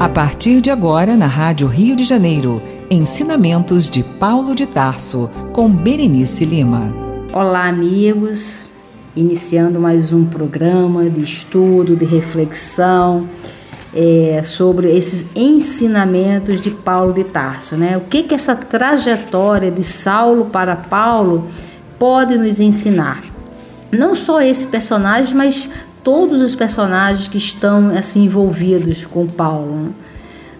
A partir de agora, na Rádio Rio de Janeiro, ensinamentos de Paulo de Tarso, com Berenice Lima. Olá, amigos. Iniciando mais um programa de estudo, de reflexão é, sobre esses ensinamentos de Paulo de Tarso, né? O que que essa trajetória de Saulo para Paulo pode nos ensinar? Não só esse personagem, mas todos os personagens que estão assim envolvidos com Paulo. Né?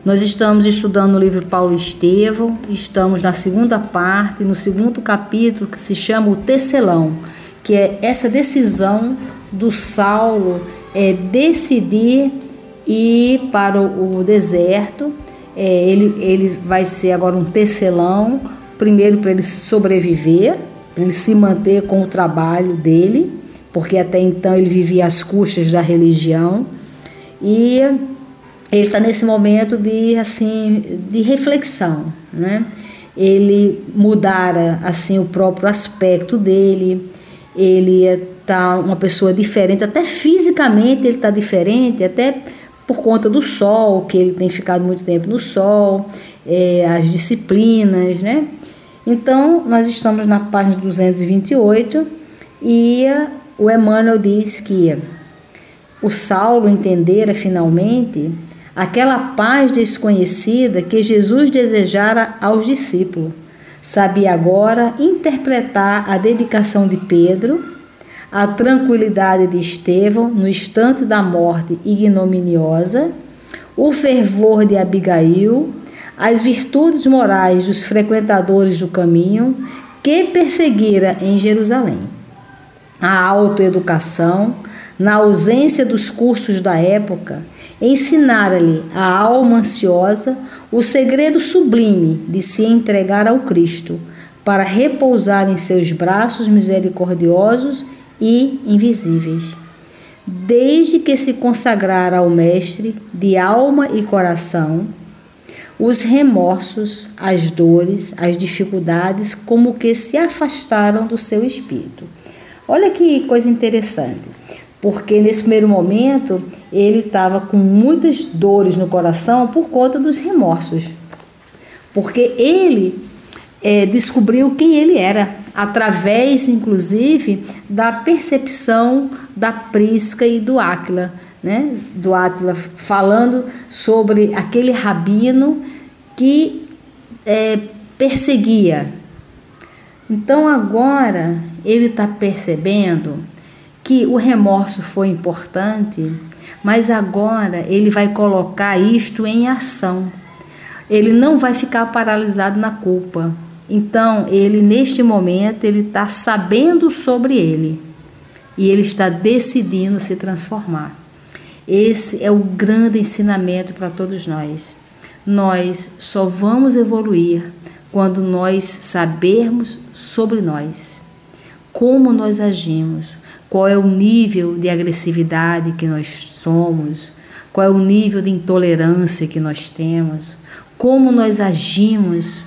Nós estamos estudando o livro Paulo Estevão, estamos na segunda parte, no segundo capítulo que se chama o Tecelão, que é essa decisão do Saulo é decidir ir para o deserto. É, ele, ele vai ser agora um tecelão, primeiro para ele sobreviver, para ele se manter com o trabalho dele, porque até então ele vivia às custas da religião. E ele está nesse momento de assim de reflexão, né? Ele mudara assim o próprio aspecto dele, ele está uma pessoa diferente, até fisicamente ele está diferente, até por conta do sol, que ele tem ficado muito tempo no sol, é, as disciplinas, né? Então, nós estamos na página 228 e o Emmanuel diz que o Saulo entendera finalmente aquela paz desconhecida que Jesus desejara aos discípulos. Sabia agora interpretar a dedicação de Pedro, a tranquilidade de Estevão no instante da morte ignominiosa, o fervor de Abigail, as virtudes morais dos frequentadores do caminho que perseguira em Jerusalém a autoeducação, na ausência dos cursos da época, ensinar-lhe a alma ansiosa o segredo sublime de se entregar ao Cristo, para repousar em seus braços misericordiosos e invisíveis. Desde que se consagrara ao Mestre de alma e coração, os remorsos, as dores, as dificuldades, como que se afastaram do seu espírito. Olha que coisa interessante, porque nesse primeiro momento ele estava com muitas dores no coração por conta dos remorsos, porque ele é, descobriu quem ele era, através inclusive da percepção da Prisca e do Áquila, né? do Átila falando sobre aquele rabino que é, perseguia. Então agora ele está percebendo que o remorso foi importante, mas agora ele vai colocar isto em ação. Ele não vai ficar paralisado na culpa. Então, ele neste momento ele está sabendo sobre ele e ele está decidindo se transformar. Esse é o grande ensinamento para todos nós. Nós só vamos evoluir quando nós sabermos sobre nós como nós agimos, qual é o nível de agressividade que nós somos, qual é o nível de intolerância que nós temos, como nós agimos.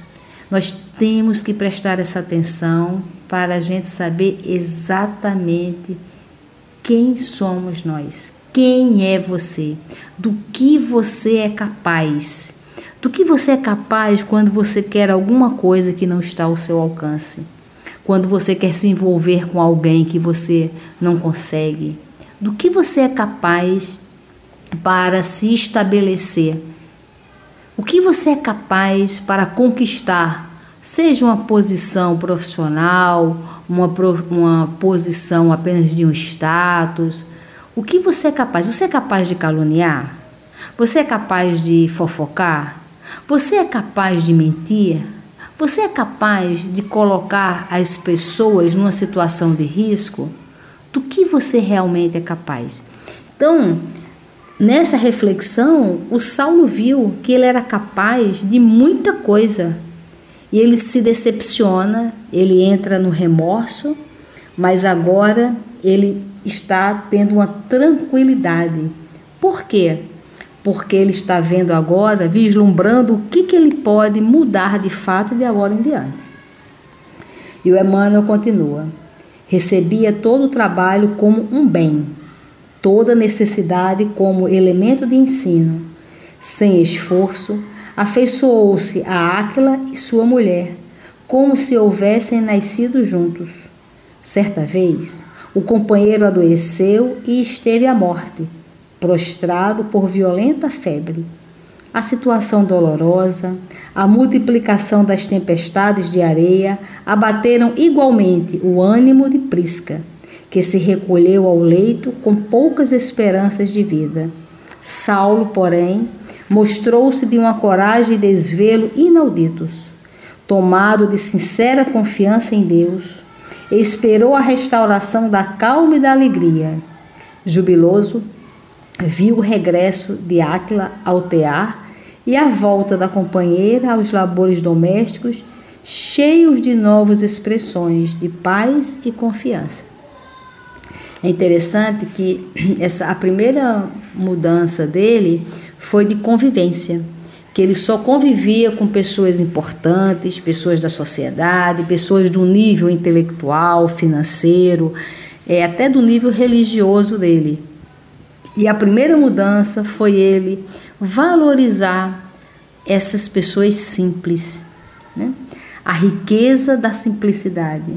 Nós temos que prestar essa atenção para a gente saber exatamente quem somos nós, quem é você, do que você é capaz, do que você é capaz quando você quer alguma coisa que não está ao seu alcance quando você quer se envolver com alguém que você não consegue? Do que você é capaz para se estabelecer? O que você é capaz para conquistar? Seja uma posição profissional, uma, uma posição apenas de um status. O que você é capaz? Você é capaz de caluniar? Você é capaz de fofocar? Você é capaz de mentir? Você é capaz de colocar as pessoas numa situação de risco? Do que você realmente é capaz? Então, nessa reflexão, o Saulo viu que ele era capaz de muita coisa. E ele se decepciona, ele entra no remorso, mas agora ele está tendo uma tranquilidade. Por quê? Porque ele está vendo agora, vislumbrando o que, que ele pode mudar de fato de agora em diante. E o Emmanuel continua: recebia todo o trabalho como um bem, toda necessidade como elemento de ensino, Sem esforço, afeiçoou-se a Áquila e sua mulher, como se houvessem nascido juntos. Certa vez, o companheiro adoeceu e esteve à morte, prostrado por violenta febre. A situação dolorosa, a multiplicação das tempestades de areia abateram igualmente o ânimo de Prisca, que se recolheu ao leito com poucas esperanças de vida. Saulo, porém, mostrou-se de uma coragem e desvelo inauditos. Tomado de sincera confiança em Deus, esperou a restauração da calma e da alegria. Jubiloso, viu o regresso de Áquila ao tear e a volta da companheira aos labores domésticos, cheios de novas expressões de paz e confiança. É interessante que essa a primeira mudança dele foi de convivência, que ele só convivia com pessoas importantes, pessoas da sociedade, pessoas do nível intelectual, financeiro, é, até do nível religioso dele. E a primeira mudança foi ele valorizar essas pessoas simples, né? a riqueza da simplicidade.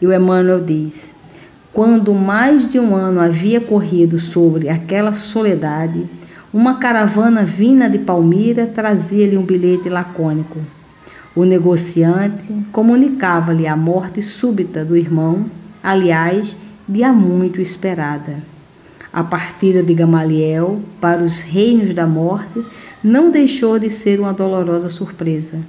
E o Emmanuel diz: quando mais de um ano havia corrido sobre aquela soledade, uma caravana vinda de Palmira trazia-lhe um bilhete lacônico. O negociante comunicava-lhe a morte súbita do irmão, aliás, de há muito esperada. A partida de Gamaliel para os reinos da morte não deixou de ser uma dolorosa surpresa.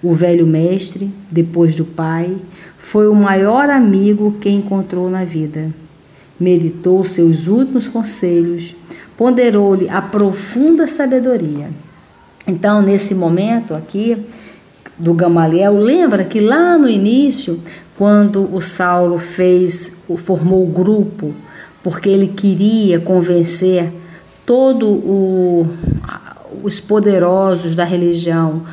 O velho mestre, depois do pai, foi o maior amigo que encontrou na vida. Meditou seus últimos conselhos, ponderou-lhe a profunda sabedoria. Então, nesse momento aqui do Gamaliel, lembra que lá no início, quando o Saulo fez, formou o grupo porque ele queria convencer todo o, os poderosos da religião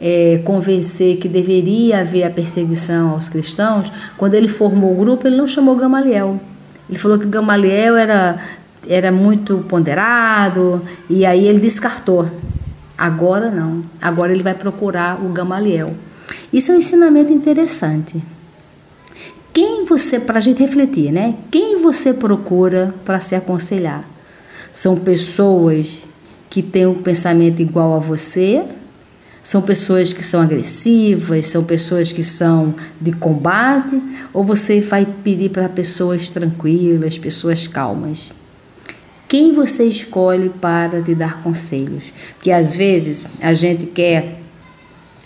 é, convencer que deveria haver a perseguição aos cristãos, quando ele formou o grupo, ele não chamou Gamaliel. Ele falou que Gamaliel era, era muito ponderado e aí ele descartou. Agora não. Agora ele vai procurar o Gamaliel. Isso é um ensinamento interessante. Quem você, para a gente refletir, né? Quem você procura para se aconselhar? São pessoas que têm um pensamento igual a você? São pessoas que são agressivas? São pessoas que são de combate? Ou você vai pedir para pessoas tranquilas, pessoas calmas? Quem você escolhe para te dar conselhos? Porque às vezes a gente quer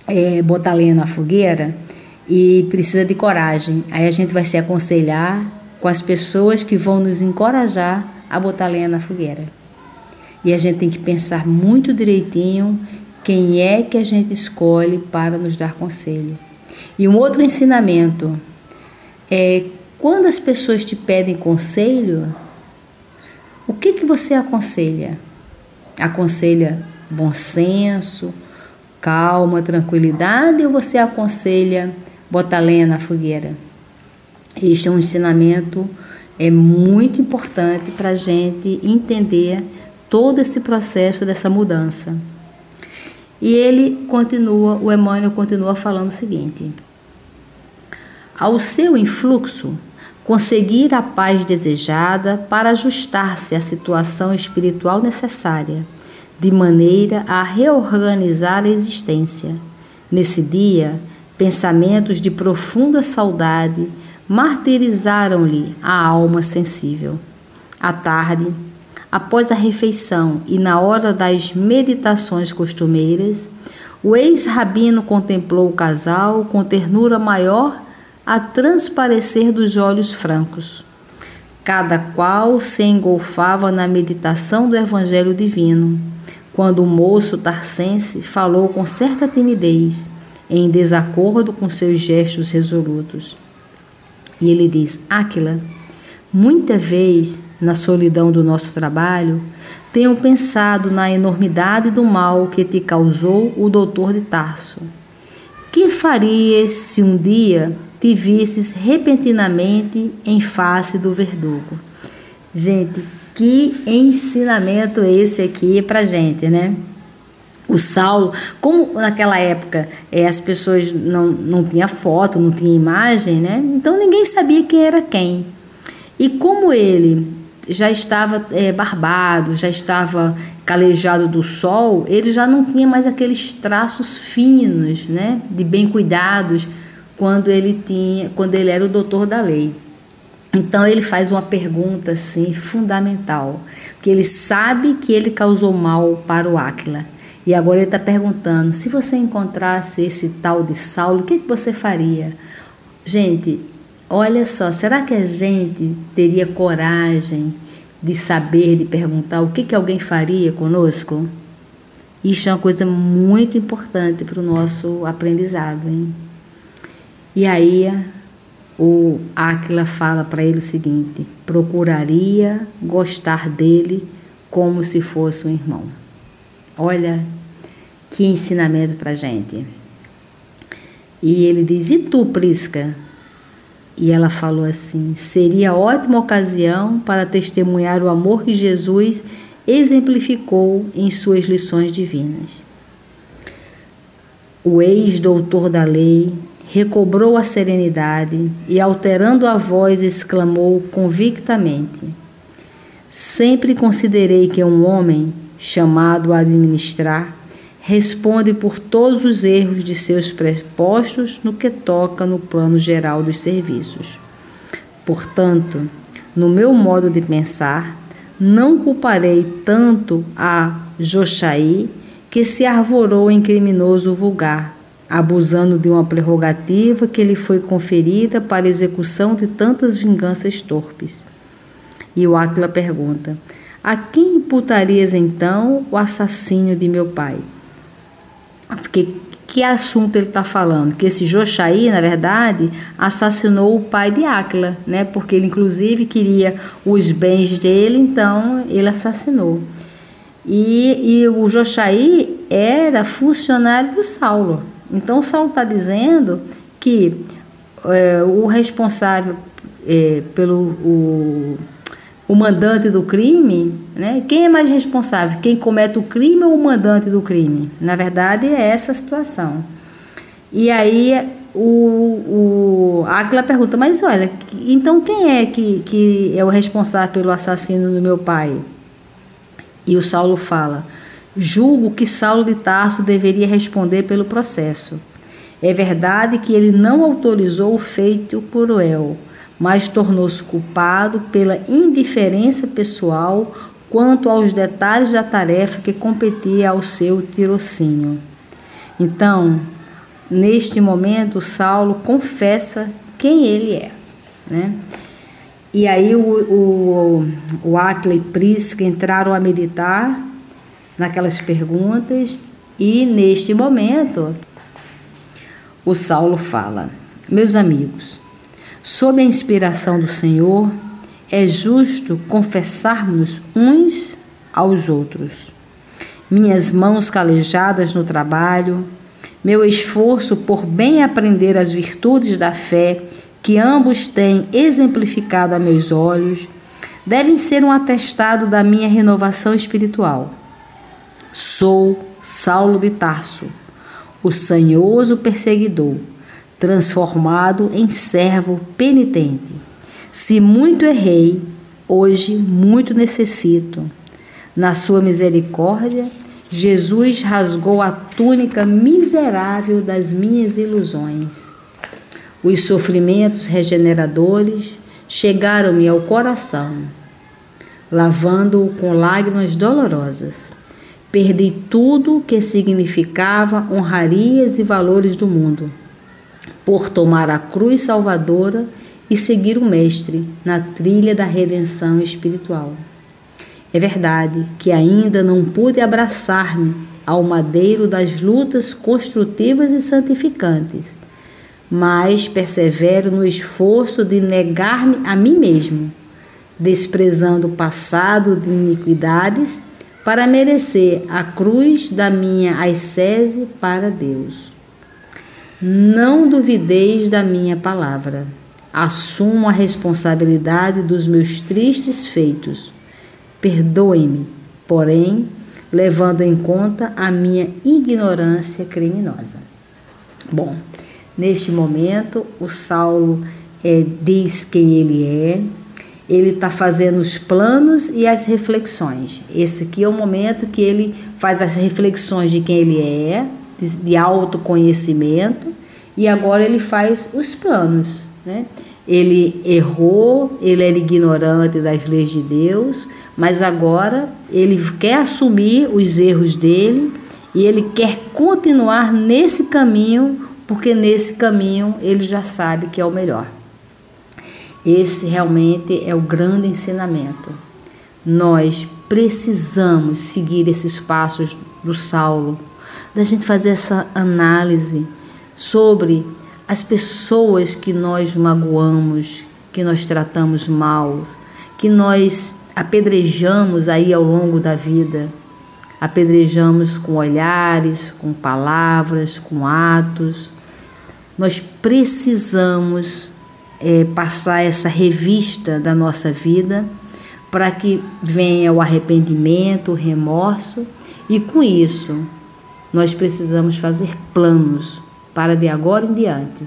é, botar lenha na fogueira e precisa de coragem. Aí a gente vai se aconselhar com as pessoas que vão nos encorajar a botar lenha na fogueira. E a gente tem que pensar muito direitinho quem é que a gente escolhe para nos dar conselho. E um outro ensinamento é quando as pessoas te pedem conselho, o que que você aconselha? Aconselha bom senso, calma, tranquilidade ou você aconselha botar lenha na fogueira. Este é um ensinamento é muito importante para a gente entender todo esse processo dessa mudança. E ele continua, o Emmanuel continua falando o seguinte: ao seu influxo, conseguir a paz desejada para ajustar-se à situação espiritual necessária, de maneira a reorganizar a existência. Nesse dia, Pensamentos de profunda saudade martirizaram-lhe a alma sensível. À tarde, após a refeição e na hora das meditações costumeiras, o ex-rabino contemplou o casal com ternura maior a transparecer dos olhos francos. Cada qual se engolfava na meditação do Evangelho Divino, quando o moço tarcense falou com certa timidez em desacordo com seus gestos resolutos. E ele diz: Áquila, muita vez na solidão do nosso trabalho, tenho pensado na enormidade do mal que te causou o doutor de Tarso. Que farias se um dia te visses repentinamente em face do verdugo? Gente, Que ensinamento esse aqui para gente, né? O Saulo, como naquela época é, as pessoas não, não tinham foto, não tinha imagem, né? Então ninguém sabia quem era quem. E como ele já estava é, barbado, já estava calejado do sol, ele já não tinha mais aqueles traços finos, né, de bem cuidados, quando ele tinha, quando ele era o doutor da lei. Então ele faz uma pergunta assim fundamental, porque ele sabe que ele causou mal para o Áquila. E agora ele está perguntando: se você encontrasse esse tal de Saulo, o que, que você faria? Gente, olha só, será que a gente teria coragem de saber, de perguntar o que, que alguém faria conosco? Isso é uma coisa muito importante para o nosso aprendizado. Hein? E aí o Aquila fala para ele o seguinte: procuraria gostar dele como se fosse um irmão. Olha que ensinamento para gente. E ele diz: E tu, Prisca? E ela falou assim: seria ótima ocasião para testemunhar o amor que Jesus exemplificou em suas lições divinas. O ex-doutor da lei recobrou a serenidade e, alterando a voz, exclamou convictamente: Sempre considerei que um homem chamado a administrar responde por todos os erros de seus prepostos no que toca no plano geral dos serviços. Portanto, no meu modo de pensar, não culparei tanto a Joshai que se arvorou em criminoso vulgar, abusando de uma prerrogativa que lhe foi conferida para execução de tantas vinganças torpes. E o Áquila pergunta: A quem imputarias então o assassínio de meu pai? Porque que assunto ele está falando? Que esse Joshai, na verdade, assassinou o pai de Áquila, né? Porque ele inclusive queria os bens dele, então ele assassinou. E, e o Joshai era funcionário do Saulo. Então, Saulo está dizendo que é, o responsável é, pelo o, o mandante do crime, né? quem é mais responsável? Quem comete o crime ou o mandante do crime? Na verdade, é essa a situação. E aí o, o pergunta, mas olha, então quem é que, que é o responsável pelo assassino do meu pai? E o Saulo fala, Julgo que Saulo de Tarso deveria responder pelo processo. É verdade que ele não autorizou o feito cruel, mas tornou-se culpado pela indiferença pessoal quanto aos detalhes da tarefa que competia ao seu tirocínio. Então, neste momento, Saulo confessa quem ele é. Né? E aí o, o, o Aquila e Prisca entraram a meditar naquelas perguntas e neste momento o Saulo fala: Meus amigos, sob a inspiração do Senhor, é justo confessarmos uns aos outros. Minhas mãos calejadas no trabalho, meu esforço por bem aprender as virtudes da fé que ambos têm exemplificado a meus olhos, devem ser um atestado da minha renovação espiritual. Sou Saulo de Tarso, o sanhoso perseguidor, transformado em servo penitente. Se muito errei, hoje muito necessito. Na sua misericórdia, Jesus rasgou a túnica miserável das minhas ilusões. Os sofrimentos regeneradores chegaram-me ao coração, lavando-o com lágrimas dolorosas. Perdi tudo que significava honrarias e valores do mundo, por tomar a cruz salvadora e seguir o Mestre na trilha da redenção espiritual. É verdade que ainda não pude abraçar-me ao madeiro das lutas construtivas e santificantes, mas persevero no esforço de negar-me a mim mesmo, desprezando o passado de iniquidades para merecer a cruz da minha ascese para Deus. Não duvideis da minha palavra. Assumo a responsabilidade dos meus tristes feitos. Perdoe-me, porém, levando em conta a minha ignorância criminosa. Bom, neste momento, o Saulo é, diz quem ele é, ele está fazendo os planos e as reflexões. Esse aqui é o momento que ele faz as reflexões de quem ele é, de, de autoconhecimento, e agora ele faz os planos. Né? Ele errou, ele era ignorante das leis de Deus, mas agora ele quer assumir os erros dele e ele quer continuar nesse caminho, porque nesse caminho ele já sabe que é o melhor. Esse realmente é o grande ensinamento. Nós precisamos seguir esses passos do Saulo, da gente fazer essa análise sobre as pessoas que nós magoamos, que nós tratamos mal, que nós apedrejamos aí ao longo da vida. Apedrejamos com olhares, com palavras, com atos. Nós precisamos é, passar essa revista da nossa vida para que venha o arrependimento, o remorso e com isso nós precisamos fazer planos para de agora em diante.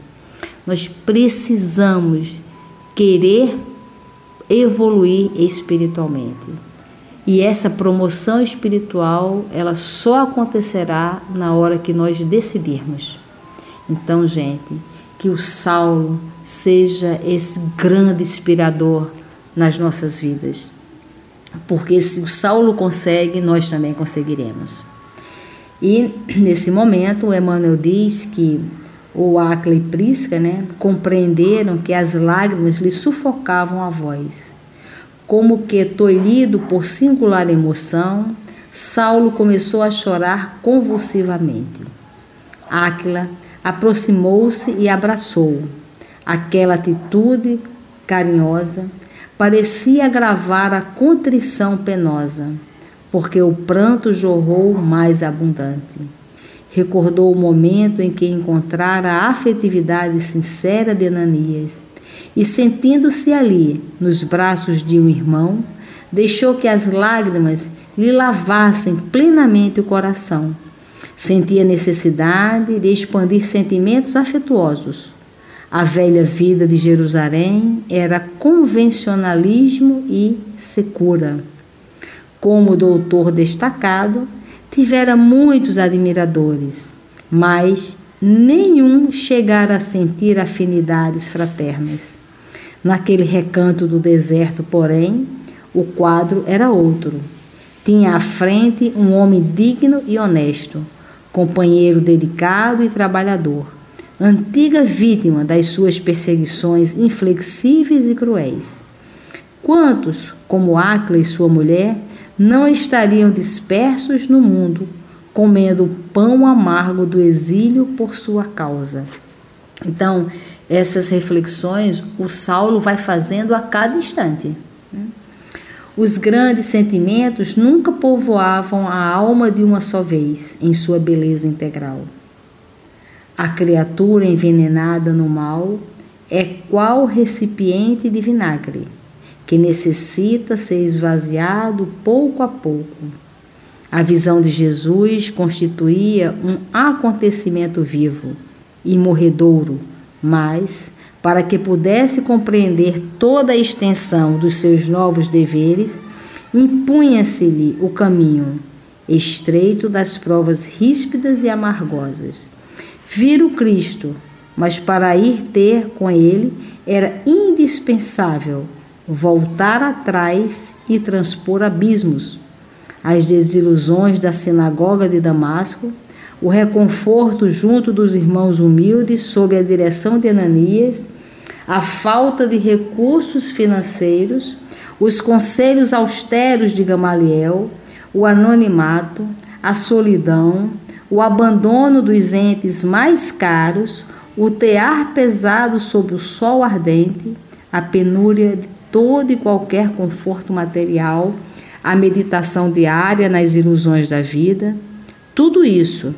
Nós precisamos querer evoluir espiritualmente. E essa promoção espiritual, ela só acontecerá na hora que nós decidirmos. Então, gente, que o Saulo seja esse grande inspirador nas nossas vidas. Porque se o Saulo consegue, nós também conseguiremos. E nesse momento, Emmanuel diz que o Acla e Prisca né, compreenderam que as lágrimas lhe sufocavam a voz. Como que, tolhido por singular emoção, Saulo começou a chorar convulsivamente. Áquila aproximou-se e abraçou. Aquela atitude carinhosa parecia agravar a contrição penosa, porque o pranto jorrou mais abundante. Recordou o momento em que encontrara a afetividade sincera de Ananias e, sentindo-se ali, nos braços de um irmão, deixou que as lágrimas lhe lavassem plenamente o coração Sentia necessidade de expandir sentimentos afetuosos. A velha vida de Jerusalém era convencionalismo e secura. Como doutor destacado, tivera muitos admiradores, mas nenhum chegara a sentir afinidades fraternas. Naquele recanto do deserto, porém, o quadro era outro. Tinha à frente um homem digno e honesto companheiro dedicado e trabalhador, antiga vítima das suas perseguições inflexíveis e cruéis. Quantos, como Acla e sua mulher, não estariam dispersos no mundo, comendo o pão amargo do exílio por sua causa? Então, essas reflexões o Saulo vai fazendo a cada instante. Os grandes sentimentos nunca povoavam a alma de uma só vez, em sua beleza integral. A criatura envenenada no mal é qual recipiente de vinagre, que necessita ser esvaziado pouco a pouco. A visão de Jesus constituía um acontecimento vivo e morredouro, mas para que pudesse compreender toda a extensão dos seus novos deveres, impunha-se-lhe o caminho estreito das provas ríspidas e amargosas. Vir o Cristo, mas para ir ter com ele era indispensável voltar atrás e transpor abismos. As desilusões da sinagoga de Damasco o reconforto junto dos irmãos humildes sob a direção de Ananias, a falta de recursos financeiros, os conselhos austeros de Gamaliel, o anonimato, a solidão, o abandono dos entes mais caros, o tear pesado sob o sol ardente, a penúria de todo e qualquer conforto material, a meditação diária nas ilusões da vida, tudo isso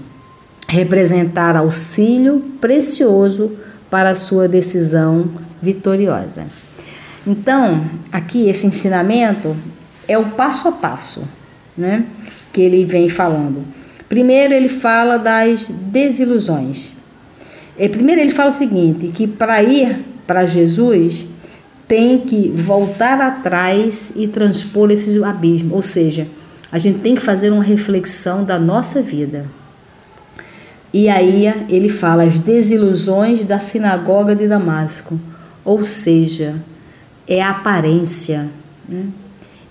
representar auxílio precioso para a sua decisão vitoriosa. Então, aqui esse ensinamento é o passo a passo, né? Que ele vem falando. Primeiro ele fala das desilusões. É, primeiro ele fala o seguinte, que para ir para Jesus tem que voltar atrás e transpor esse abismo, ou seja, a gente tem que fazer uma reflexão da nossa vida. E aí ele fala as desilusões da sinagoga de Damasco, ou seja, é a aparência. Né?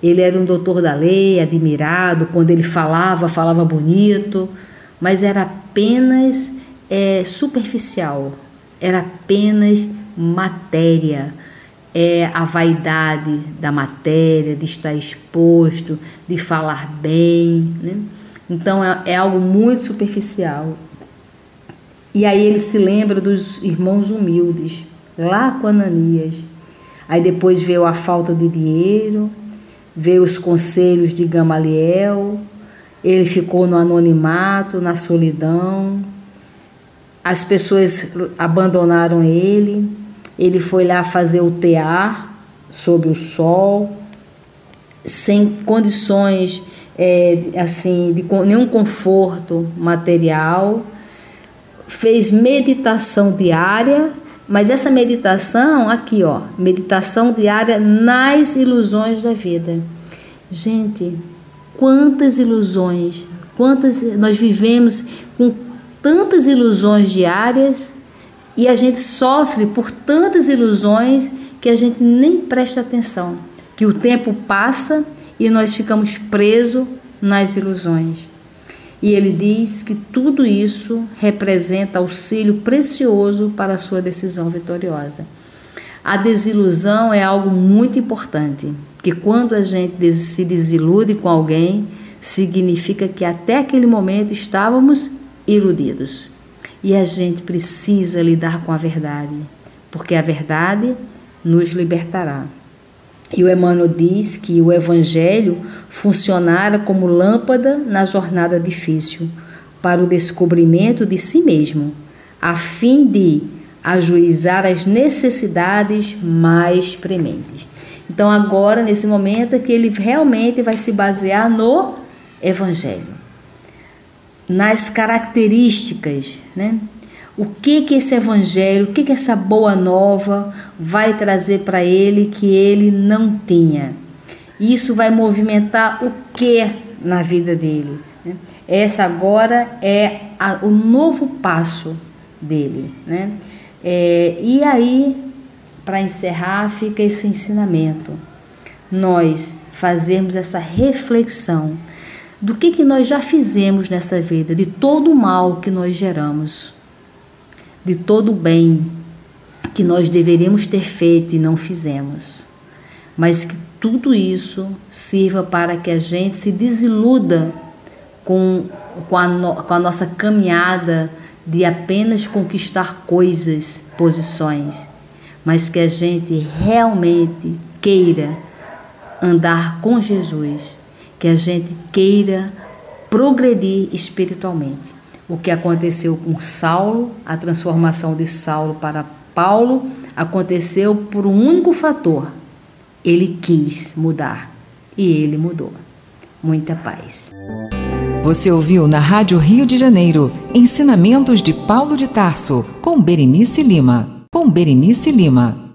Ele era um doutor da lei, admirado, quando ele falava, falava bonito, mas era apenas é, superficial, era apenas matéria, é a vaidade da matéria, de estar exposto, de falar bem. Né? Então é, é algo muito superficial. E aí ele se lembra dos irmãos humildes, lá com Ananias. Aí depois veio a falta de dinheiro, veio os conselhos de Gamaliel, ele ficou no anonimato, na solidão. As pessoas abandonaram ele, ele foi lá fazer o tear sob o sol, sem condições é, assim de nenhum conforto material fez meditação diária, mas essa meditação aqui, ó, meditação diária nas ilusões da vida. Gente, quantas ilusões, quantas nós vivemos com tantas ilusões diárias e a gente sofre por tantas ilusões que a gente nem presta atenção, que o tempo passa e nós ficamos presos nas ilusões. E ele diz que tudo isso representa auxílio precioso para a sua decisão vitoriosa. A desilusão é algo muito importante, porque quando a gente se desilude com alguém, significa que até aquele momento estávamos iludidos. E a gente precisa lidar com a verdade, porque a verdade nos libertará. E o Emmanuel diz que o Evangelho funcionara como lâmpada na jornada difícil para o descobrimento de si mesmo, a fim de ajuizar as necessidades mais prementes. Então, agora, nesse momento, é que ele realmente vai se basear no Evangelho, nas características, né? O que que esse evangelho, o que que essa boa nova vai trazer para ele que ele não tinha? Isso vai movimentar o que na vida dele? Né? Essa agora é a, o novo passo dele, né? É, e aí, para encerrar, fica esse ensinamento. Nós fazermos essa reflexão do que, que nós já fizemos nessa vida, de todo o mal que nós geramos de todo o bem que nós deveríamos ter feito e não fizemos, mas que tudo isso sirva para que a gente se desiluda com, com, a, no, com a nossa caminhada de apenas conquistar coisas, posições, mas que a gente realmente queira andar com Jesus, que a gente queira progredir espiritualmente o que aconteceu com Saulo, a transformação de Saulo para Paulo, aconteceu por um único fator. Ele quis mudar e ele mudou. Muita paz. Você ouviu na Rádio Rio de Janeiro Ensinamentos de Paulo de Tarso, com Berenice Lima. Com Berenice Lima.